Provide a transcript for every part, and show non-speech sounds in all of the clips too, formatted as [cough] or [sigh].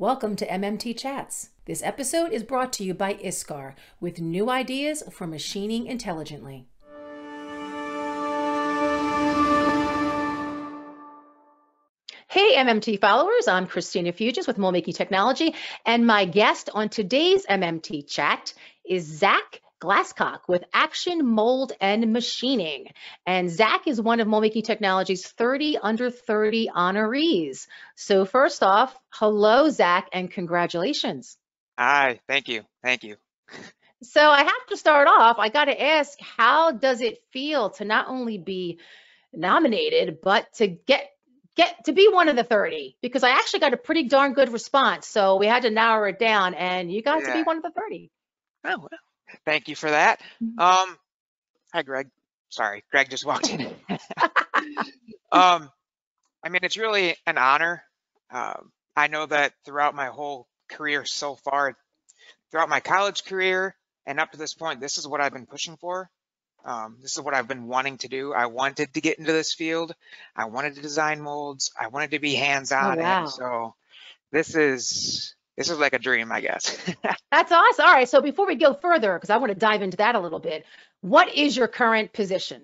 Welcome to MMT Chats. This episode is brought to you by ISCAR with new ideas for machining intelligently. Hey, MMT followers, I'm Christina Fuges with Mold Making Technology, and my guest on today's MMT Chat is Zach Glascock with Action Mold and Machining. And Zach is one of Mold Making Technology's 30 under 30 honorees. So first off, hello, Zach, and congratulations. Hi, thank you, thank you. [laughs] So I have to start off, I got to ask, how does it feel to not only be nominated, but to get get to be one of the 30 because I actually got a pretty darn good response. So we had to narrow it down and you got yeah. to be one of the 30. Oh, well, Thank you for that. Mm-hmm. Um, hi, Greg. Sorry, Greg just walked in. um, I mean, it's really an honor. Um, I know that throughout my whole career so far, throughout my college career and up to this point, this is what I've been pushing for. Um, this is what I've been wanting to do. I wanted to get into this field. I wanted to design molds. I wanted to be hands-on. Oh, wow. So this is this is like a dream, I guess. [laughs] That's awesome. All right. So before we go further, because I want to dive into that a little bit, what is your current position?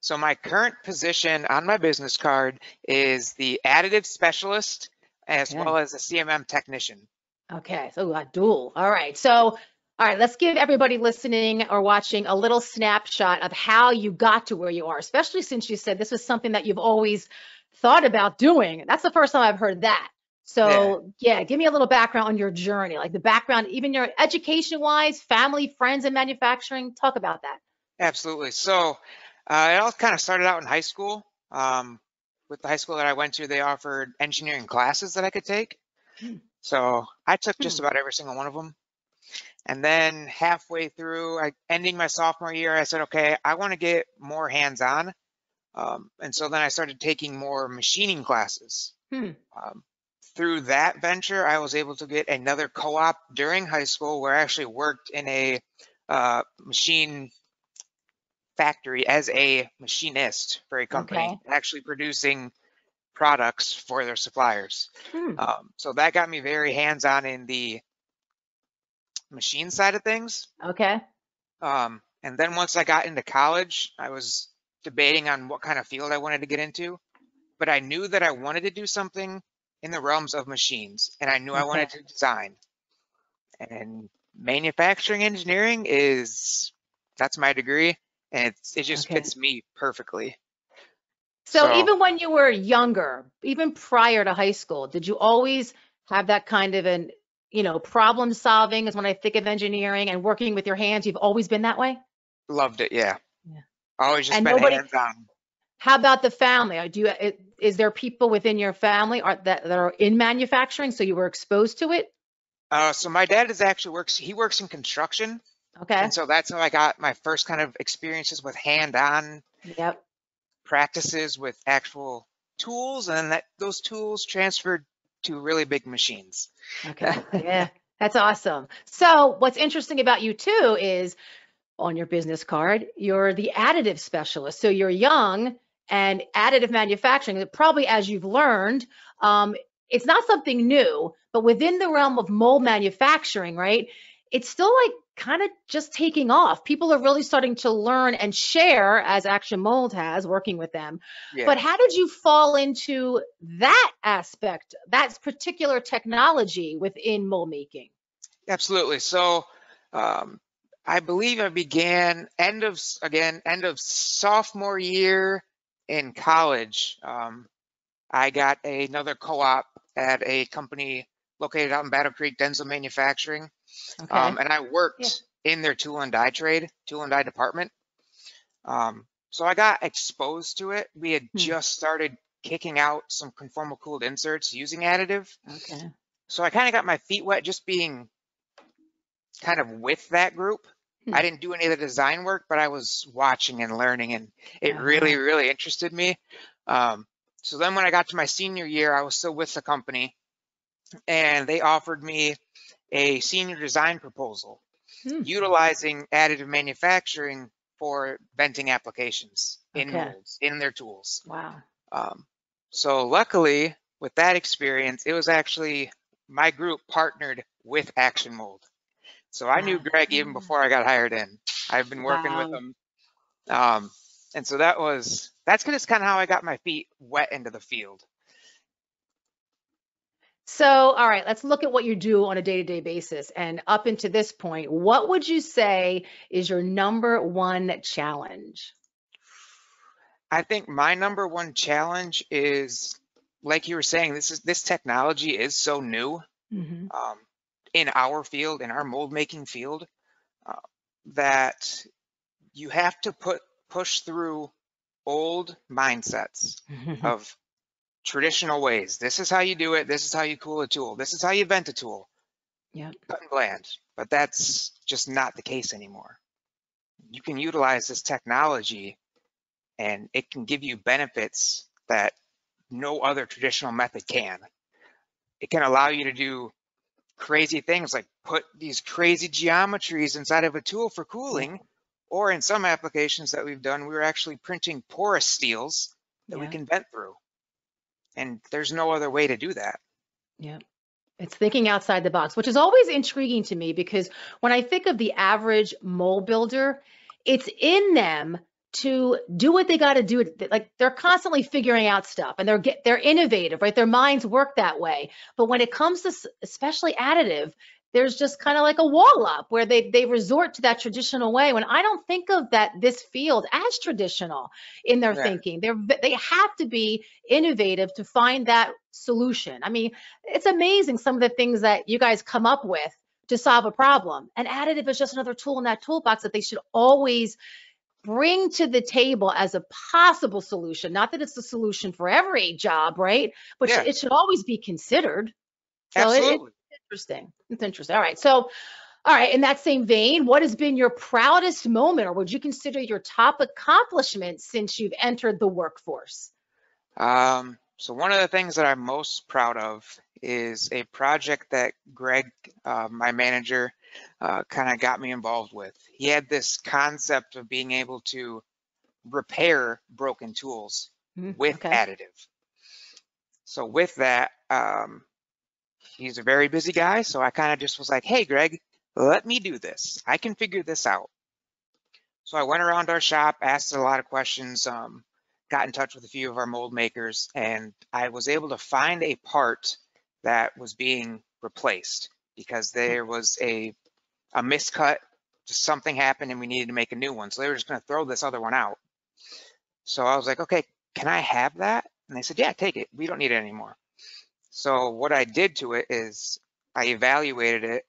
So my current position on my business card is the additive specialist as okay. well as a CMM technician. Okay, so a dual. All right. So, all right, let's give everybody listening or watching a little snapshot of how you got to where you are, especially since you said this was something that you've always thought about doing. That's the first time I've heard that. So yeah. yeah. give me a little background on your journey, like the background, even your education wise, family, friends in manufacturing. Talk about that. Absolutely. So uh, it all kind of started out in high school. Um, with the high school that I went to, they offered engineering classes that I could take. Hmm. So I took just hmm. about every single one of them. And then halfway through, I, ending my sophomore year, I said, okay, I want to get more hands-on. Um, and so then I started taking more machining classes. Hmm. Um, through that venture, I was able to get another co-op during high school where I actually worked in a uh, machine factory as a machinist for a company, okay. actually producing products for their suppliers. Hmm. Um, so that got me very hands-on in the machine side of things. Okay. Um, and then once I got into college, I was debating on what kind of field I wanted to get into, but I knew that I wanted to do something in the realms of machines, and I knew okay. I wanted to design. And manufacturing engineering is that's my degree, and it's, it just okay. fits me perfectly. So, so even when you were younger, even prior to high school, did you always have that kind of an you know problem solving? Is when I think of engineering and working with your hands, you've always been that way. Loved it, yeah. Yeah. Always just and been nobody, hands on. How about the family? Do you is there people within your family are, that that are in manufacturing, so you were exposed to it? Uh, so my dad is actually works. He works in construction. Okay. And so that's how I got my first kind of experiences with hand-on. Yep. Practices with actual tools, and that those tools transferred to really big machines. Okay. yeah. That's awesome. So what's interesting about you too is on your business card, you're the additive specialist. So you're young and additive manufacturing, probably as you've learned, um, it's not something new, but within the realm of mold manufacturing, right? It's still like kind of just taking off. People are really starting to learn and share, as Action Mold has, working with them. Yeah. But how did you fall into that aspect, that particular technology within mold making? Absolutely. So, um, I believe I began end of again end of sophomore year in college, um, I got a, another co-op at a company located out in Battle Creek, Denso Manufacturing, okay. um, and I worked yeah. in their tool and die trade, tool and die department. Um, so I got exposed to it. We had hmm. just started kicking out some conformal cooled inserts using additive. Okay. So I kind of got my feet wet just being kind of with that group. Hmm. I didn't do any of the design work, but I was watching and learning, and it uh-huh. really, really interested me. Um, so then when I got to my senior year, I was still with the company, and they offered me a senior design proposal hmm. utilizing additive manufacturing for venting applications in okay. molds, in their tools. Wow. Um, so luckily, with that experience, it was actually my group partnered with Action Mold. So I knew Greg even before I got hired in. I've been working with him. Um, and so that was, that's just kind of how I got my feet wet into the field. So, all right, let's look at what you do on a day-to-day basis. And up into this point, what would you say is your number one challenge? I think my number one challenge is, like you were saying, this is, this technology is so new. Mhm. um, in our field, in our mold making field, uh, that you have to put push through old mindsets [laughs] of traditional ways. This is how you do it. This is how you cool a tool. This is how you vent a tool. Yeah. Cut and bland. But that's just not the case anymore. You can utilize this technology and it can give you benefits that no other traditional method can. It can allow you to do crazy things like put these crazy geometries inside of a tool for cooling, or in some applications that we've done, we were actually printing porous steels that we can vent through. And there's no other way to do that. Yeah. It's thinking outside the box, which is always intriguing to me because when I think of the average mold builder, it's in them to do what they got to do. Like they're constantly figuring out stuff and they're get they're innovative, right? Their minds work that way. But when it comes to especially additive, there's just kind of like a wall up where they they resort to that traditional way. When I don't think of that this field as traditional in their Yeah. thinking, they're they have to be innovative to find that solution. I mean, it's amazing some of the things that you guys come up with to solve a problem. And additive is just another tool in that toolbox that they should always bring to the table as a possible solution. Not that it's the solution for every job, right? But Yeah. it should always be considered. So it- Absolutely. it's interesting. It's interesting. All right. So, all right. In that same vein, what has been your proudest moment, or would you consider your top accomplishment since you've entered the workforce? Um, so one of the things that I'm most proud of is a project that Greg, uh, my manager, uh, kind of got me involved with. He had this concept of being able to repair broken tools Mhm, with okay. additive. So with that, um, he's a very busy guy. So I kind of just was like, hey, Greg, let me do this. I can figure this out. So I went around our shop, asked a lot of questions, um, got in touch with a few of our mold makers, and I was able to find a part that was being replaced because there was a, a miscut, just something happened and we needed to make a new one. So they were just gonna throw this other one out. So I was like, okay, can I have that? And they said, yeah, take it. We don't need it anymore. So what I did to it is I evaluated it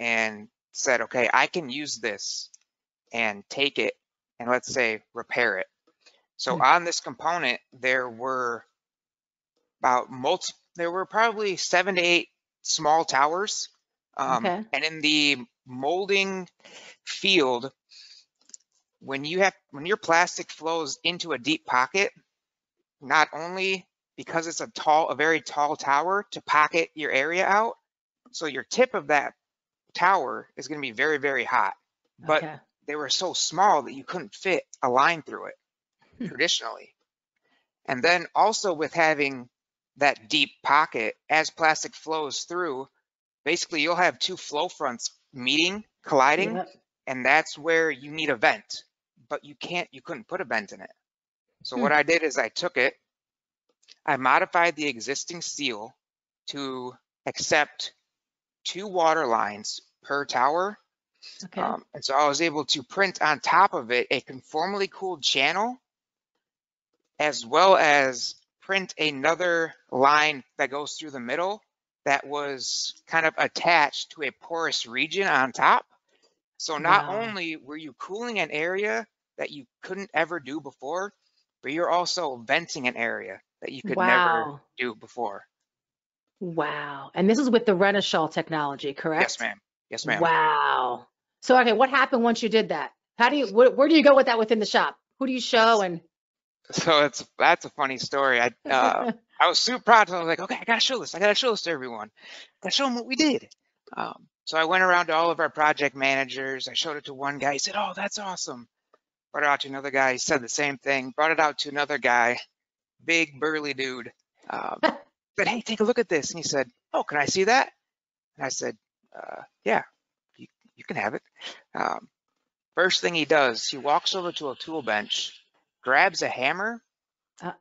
and said, okay, I can use this and take it and let's say repair it. So Hmm. on this component, there were about multi, there were probably seven to eight small towers. Um, Okay. And in the molding field, when you have, when your plastic flows into a deep pocket, not only because it's a tall, a very tall tower to pocket your area out, so your tip of that tower is going to be very, very hot. But okay. they were so small that you couldn't fit a line through it Hmm. traditionally. And then also with having that deep pocket, as plastic flows through, basically you'll have two flow fronts meeting, colliding, Yep. and that's where you need a vent. But you can't, you couldn't put a vent in it. So Hmm. what I did is I took it, I modified the existing seal to accept two water lines per tower Okay. um, and so I was able to print on top of it a conformally cooled channel, as well as print another line that goes through the middle that was kind of attached to a porous region on top. So not Wow. only were you cooling an area that you couldn't ever do before, but you're also venting an area that you could never do before. Wow. And this is with the Renishaw technology, correct? Yes, ma'am. Yes, ma'am. Wow. So, okay, what happened once you did that? How do you, where, where do you go with that within the shop? Who do you show? And So it's that's a funny story. I uh, [laughs] I was super proud. I was like, okay, I gotta show this. I gotta show this to everyone. I Gotta show them what we did. Um, so I went around to all of our project managers. I showed it to one guy. He said, "Oh, that's awesome." Brought it out to another guy. He said the same thing. Brought it out to another guy, big burly dude. Um, [laughs] said, "Hey, take a look at this." And he said, oh, can I see that? And I said, uh, yeah, you, you can have it. Um, first thing he does, he walks over to a tool bench, grabs a hammer, Uh.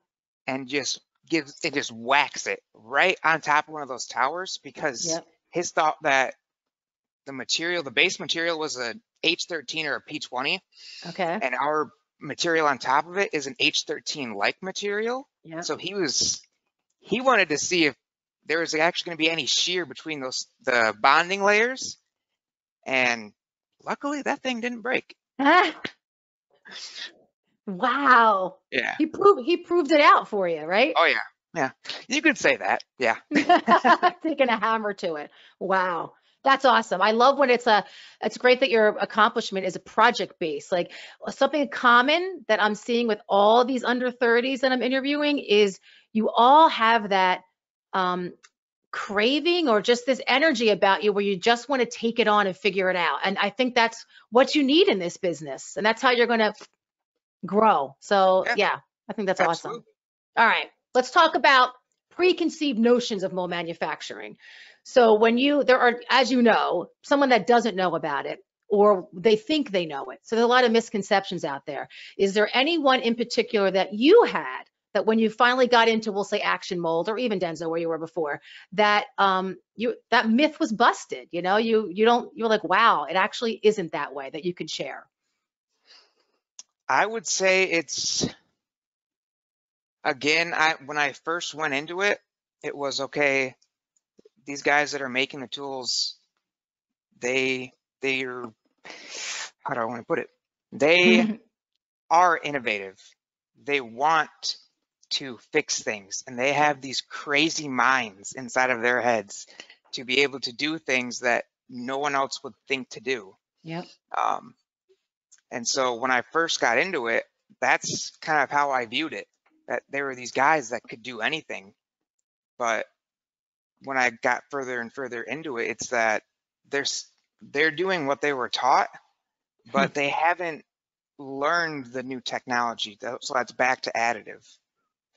and just gives it just whacks it right on top of one of those towers because Yep. his thought that the material, the base material was a H13 or a P20, Okay. and our material on top of it is an H13 like material. Yeah. So he was he wanted to see if there was actually going to be any shear between those the bonding layers, and luckily that thing didn't break. [laughs] wow. Yeah. He proved he proved it out for you, right? Oh yeah. Yeah. You could say that. Yeah. [laughs] Taking a hammer to it. Wow. That's awesome. I love when it's a it's great that your accomplishment is a project based. Like something common that I'm seeing with all these under 30s that I'm interviewing is you all have that um craving or just this energy about you where you just want to take it on and figure it out. And I think that's what you need in this business. And that's how you're going to grow. So, Yeah. yeah, I think that's awesome. All right, let's talk about preconceived notions of mold manufacturing. So when you, there are, as you know, someone that doesn't know about it or they think they know it. So there's a lot of misconceptions out there. Is there anyone in particular that you had that when you finally got into, we'll say action mold or even Denso where you were before, that um you that myth was busted, you know, you you don't you're like, wow, it actually isn't that way that you could share. I would say it's again, I when I first went into it, it was okay, these guys that are making the tools, they they're how do I want to put it? They [laughs] are innovative. They want to fix things and they have these crazy minds inside of their heads to be able to do things that no one else would think to do. Yep. Um, and so when I first got into it, that's kind of how I viewed it. That there were these guys that could do anything. But when I got further and further into it, it's that they're they're doing what they were taught, hmm. but they haven't learned the new technology. So that's back to additive.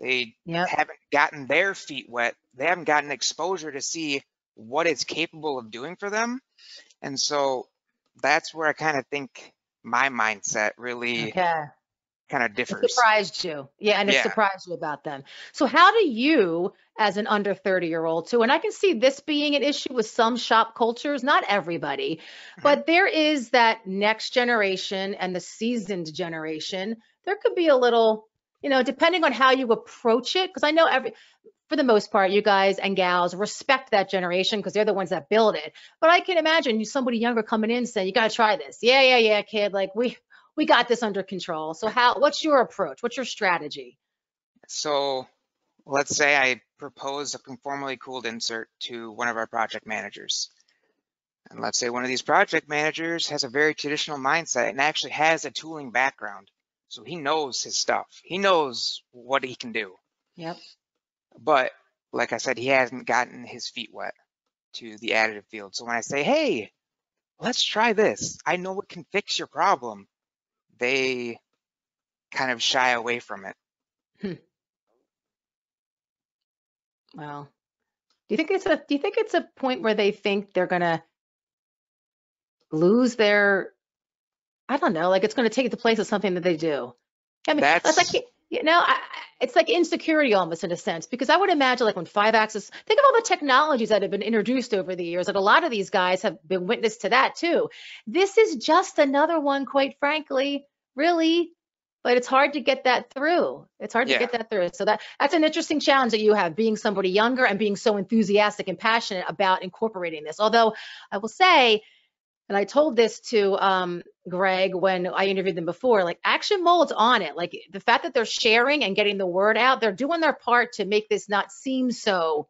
They Yep. haven't gotten their feet wet. They haven't gotten exposure to see what it's capable of doing for them. And so that's where I kind of think my mindset really Okay. kind of It differs. surprised you. Yeah, and it Yeah. surprised you about them. So how do you, as an under 30 year old too, and I can see this being an issue with some shop cultures, not everybody, Mm-hmm. but there is that next generation and the seasoned generation. There could be a little, you know, depending on how you approach it, because I know every for the most part, you guys and gals respect that generation because they're the ones that build it. But I can imagine you somebody younger coming in saying, "You got to try this." Yeah, yeah, yeah, kid. Like we we got this under control. So how? What's your approach? What's your strategy? So let's say I propose a conformally cooled insert to one of our project managers. And let's say one of these project managers has a very traditional mindset and actually has a tooling background. So he knows his stuff. He knows what he can do. Yep. But like I said, he hasn't gotten his feet wet to the additive field. So when I say, hey, let's try this, I know it can fix your problem, they kind of shy away from it. Hmm. Well, do you think it's a do you think it's a point where they think they're gonna lose their I don't know, like it's gonna take the place of something that they do? I mean, that's, That's- like you know, I, it's like insecurity almost in a sense because I would imagine like when five axis, think of all the technologies that have been introduced over the years, and a lot of these guys have been witness to that too. This is just another one, quite frankly, really. But it's hard to get that through. It's hard Yeah. to get that through. So that that's an interesting challenge that you have, being somebody younger and being so enthusiastic and passionate about incorporating this. Although I will say, and I told this to um, Greg when I interviewed them before, like Action Mold's on it. Like the fact that they're sharing and getting the word out, they're doing their part to make this not seem so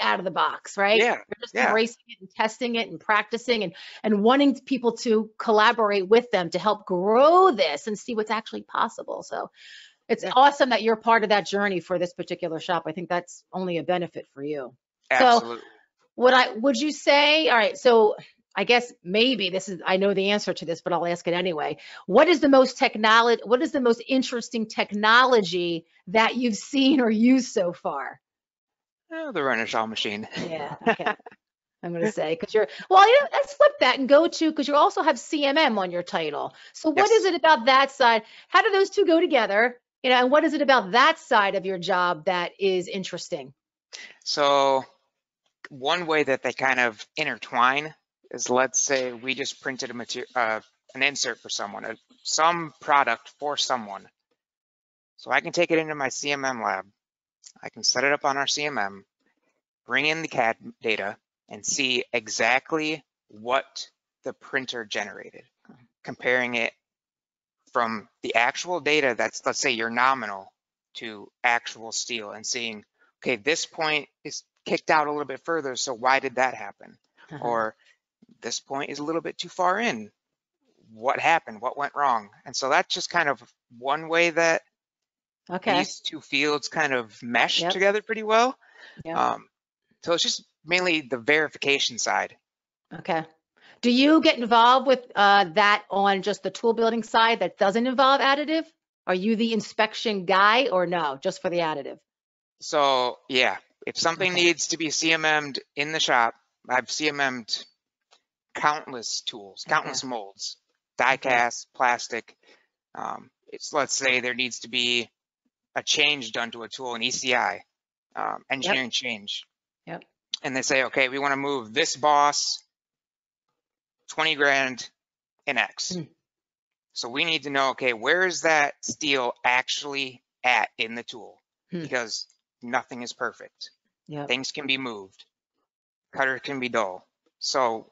out of the box, right? Yeah, They're just yeah. embracing it and testing it and practicing and and wanting people to collaborate with them to help grow this and see what's actually possible. So it's Yeah. awesome that you're part of that journey for this particular shop. I think that's only a benefit for you. So- Absolutely. Would I would you say, all right, so I guess maybe this is I know the answer to this, but I'll ask it anyway. What is the most technology what is the most interesting technology that you've seen or used so far? Eh, the Renishaw machine. Yeah, [laughs] okay. I'm gonna say, because you're, well, you know, let's flip that and go to, because you also have CMM on your title. So what is Yes. it about that side? How do those two go together? You know, and what is it about that side of your job that is interesting? So one way that they kind of intertwine is let's say we just printed a material, uh, an insert for someone, a, some product for someone. So I can take it into my CMM lab. I can set it up on our CMM, bring in the CAD data and see exactly what the printer generated, comparing it from the actual data that's, let's say your nominal to actual steel and seeing okay, this point is kicked out a little bit further, so why did that happen? Uh-huh. Or this point is a little bit too far in. What happened? What went wrong? And so that's just kind of one way that Okay, these two fields kind of mesh Yep. together pretty well. Yep. Um, so it's just mainly the verification side. okay. Do you get involved with uh, that on just the tool building side that doesn't involve additive? Are you the inspection guy or no, just for the additive? So yeah, if something Okay. needs to be CMM'd in the shop, I've CMM'd countless tools, Okay. countless molds, die Okay. cast, plastic. Um, it's let's say there needs to be a change done to a tool, an ECI, um, engineering change. Yep. And they say, okay, we want to move this boss 20 grand in X. Hmm. So we need to know, okay, where is that steel actually at in the tool? Hmm. Because nothing is perfect. Yep. Things can be moved. Cutter can be dull. So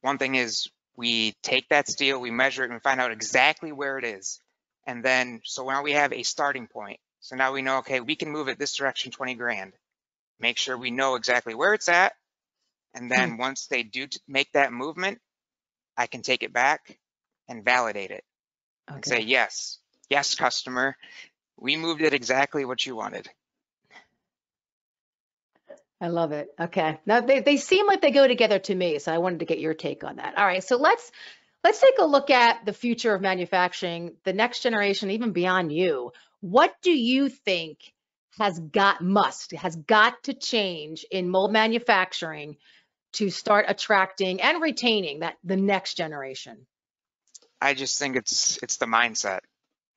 one thing is we take that steel, we measure it and find out exactly where it is. And then, so now we have a starting point. So now we know, okay, we can move it this direction 20 grand. Make sure we know exactly where it's at. And then hmm. once they do t- make that movement, I can take it back and validate it and say, yes, yes, customer, we moved it exactly what you wanted. I love it. Okay. Now they, they seem like they go together to me, so I wanted to get your take on that. All right, so let's let's take a look at the future of manufacturing, the next generation, even beyond you. What do you think has got must has got to change in mold manufacturing to start attracting and retaining that the next generation? I just think it's it's the mindset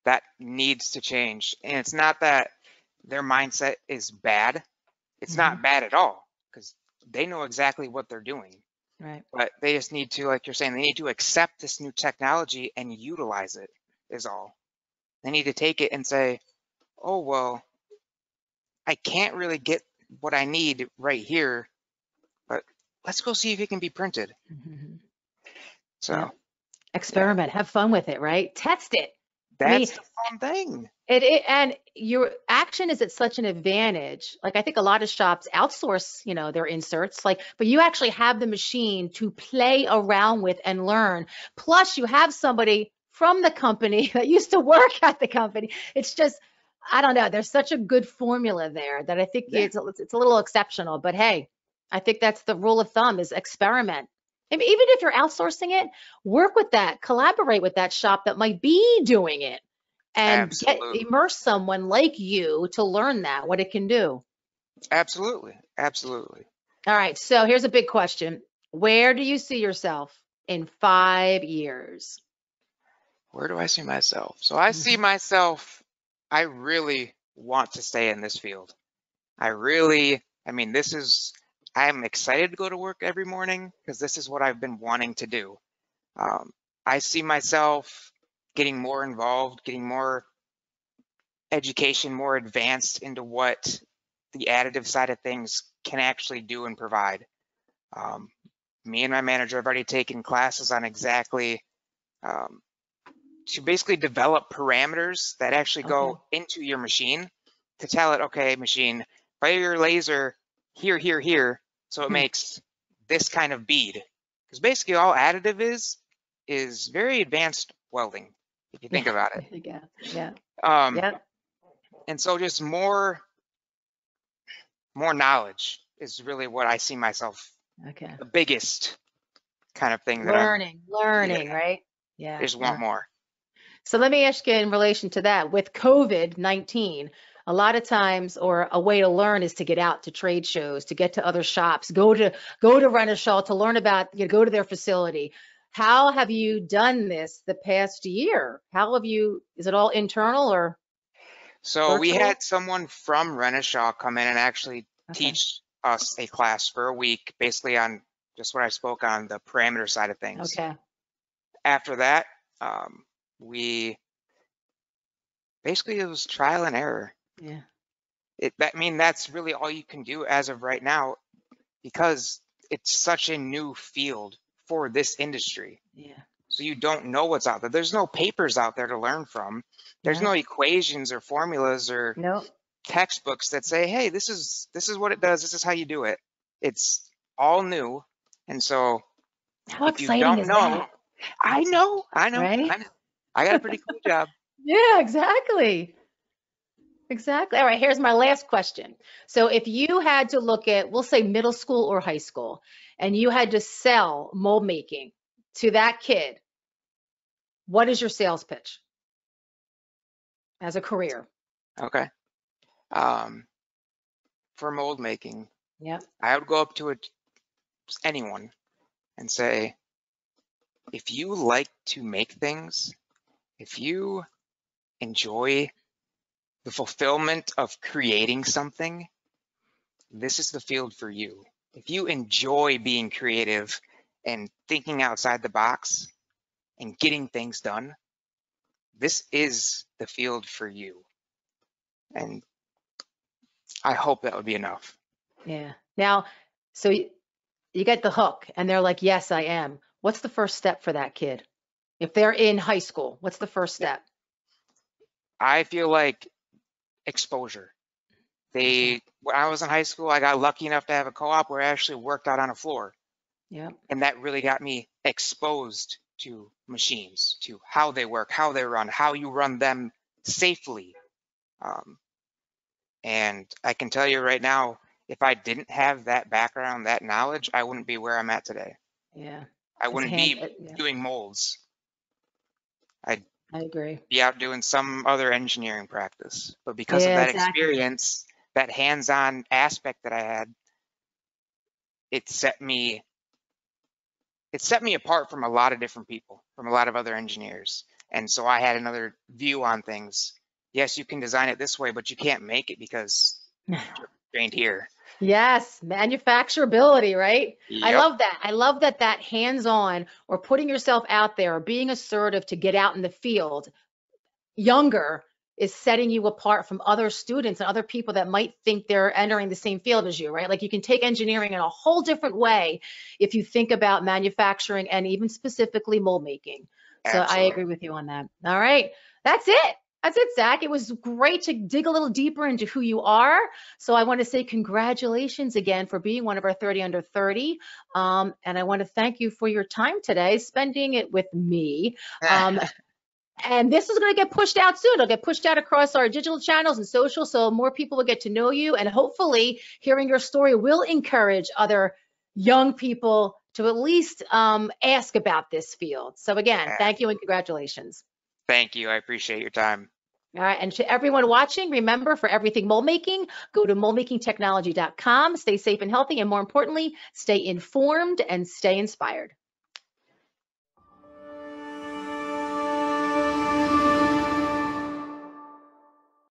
that needs to change. And it's not that their mindset is bad. It's not bad at all because they know exactly what they're doing. Right. But they just need to, like you're saying, they need to accept this new technology and utilize it is all. They need to take it and say, oh, well, I can't really get what I need right here, but let's go see if it can be printed. Mhm. So Yeah. Experiment, have fun with it, right? Test it. I mean, that's the fun thing. It, it and your action is at such an advantage. Like I think a lot of shops outsource, you know, their inserts. Like, but you actually have the machine to play around with and learn. Plus, you have somebody from the company [laughs] that used to work at the company. It's just, I don't know. There's such a good formula there that I think Yeah. it's it's a little exceptional. But hey, I think that's the rule of thumb: is experiment. I mean, even if you're outsourcing it, work with that, collaborate with that shop that might be doing it and get, immerse someone like you to learn that what it can do. Absolutely. Absolutely. All right, so here's a big question. Where do you see yourself in 5 years? Where do I see myself? So I see mm-hmm. myself, I really want to stay in this field. I really, I mean, this is, I'm excited to go to work every morning because this is what I've been wanting to do. Um, I see myself getting more involved, getting more education, more advanced into what the additive side of things can actually do and provide. Um, me and my manager have already taken classes on exactly um, to basically develop parameters that actually go into your machine to tell it, okay, machine, fire your laser here, here, here, so it Hmm. makes this kind of bead. Because basically all additive is, is very advanced welding, if you think about it. Yeah, yeah, Um, yeah. and so just more, more knowledge is really what I see myself, Okay. the biggest kind of thing that I'm, Learning, learning, right? Yeah. Just want learn. more. So let me ask you in relation to that with COVID 19, a lot of times, or a way to learn is to get out to trade shows, to get to other shops, go to go to Renishaw to learn about, you know, go to their facility. How have you done this the past year? How have you? Is it all internal or? So we had someone from Renishaw come in and actually Okay. teach us a class for a week, basically on just what I spoke on the parameter side of things. Okay. After that, um, we basically it was trial and error. Yeah. It, that I mean that's really all you can do as of right now, because it's such a new field for this industry. Yeah. So you don't know what's out there. There's no papers out there to learn from. There's Yeah. no equations or formulas or No. textbooks that say, "Hey, this is this is what it does. This is how you do it." It's all new, and so How If you exciting don't is know, that? I know, I know, Right? I know. I got a pretty cool job. [laughs] Yeah, exactly. Exactly. All right, here's my last question. So if you had to look at, we'll say middle school or high school, and you had to sell mold making to that kid, what is your sales pitch as a career? Okay. Um, for mold making, yeah, I would go up to it, anyone, and say, if you like to make things, if you enjoy the fulfillment of creating something, this is the field for you. If you enjoy being creative and thinking outside the box and getting things done, this is the field for you. And I hope that would be enough. Yeah. Now, so you, you get the hook and they're like, yes, I am. What's the first step for that kid? If they're in high school, what's the first step? I feel like exposure. They, when I was in high school, I got lucky enough to have a co-op where I actually worked out on a floor. Yeah. And that really got me exposed to machines, to how they work, how they run, how you run them safely. Um, and I can tell you right now, if I didn't have that background, that knowledge, I wouldn't be where I'm at today. Yeah. I wouldn't hand- be uh, yeah, doing molds. I agree. be out doing some other engineering practice. But because Yeah, of that exactly. experience, that hands-on aspect that I had, it set me it set me apart from a lot of different people, from a lot of other engineers. And so I had another view on things. Yes, you can design it this way, but you can't make it because [laughs] you're trained here. Yes, manufacturability, right? I love that. I love that that hands-on or putting yourself out there or being assertive to get out in the field younger is setting you apart from other students and other people that might think they're entering the same field as you, right? Like you can take engineering in a whole different way if you think about manufacturing and even specifically mold making. So I agree with you on that. All right. That's it. That's it, Zach. It was great to dig a little deeper into who you are. So I want to say congratulations again for being one of our 30 under 30. Um, and I want to thank you for your time today, spending it with me. Um, [laughs] and this is going to get pushed out soon. It'll get pushed out across our digital channels and social, so more people will get to know you. And hopefully, hearing your story will encourage other young people to at least um, ask about this field. So again, thank you and congratulations. Thank you. I appreciate your time. All right, and to everyone watching, remember for everything mold making, go to moldmakingtechnology.com. Stay safe and healthy, and more importantly, stay informed and stay inspired.